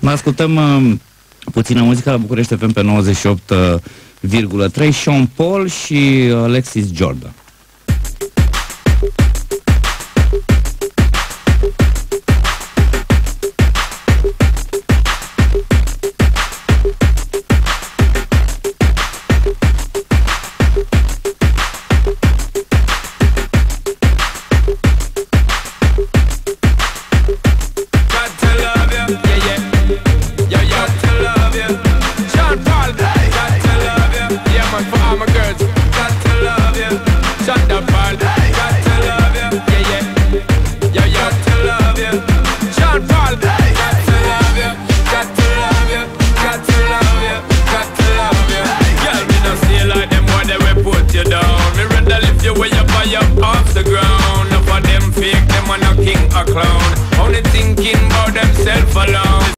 Mă ascultăm uh, puțină muzică la București FM pe 98,3 uh, Sean Paul și uh, Alexis Jordan. girls. Got to love you. Shut the ball. Got to love you. Yeah, yeah. Yeah, yeah. Got to love you. John Paul. Got to love you. Got to love you. Got to love you. Got to love you. Girl, me no see like them when they will put you down. Me rather lift you way up high up off the ground. None of them fake, them are no king or clown.